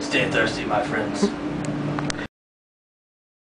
Stay thirsty, my friends.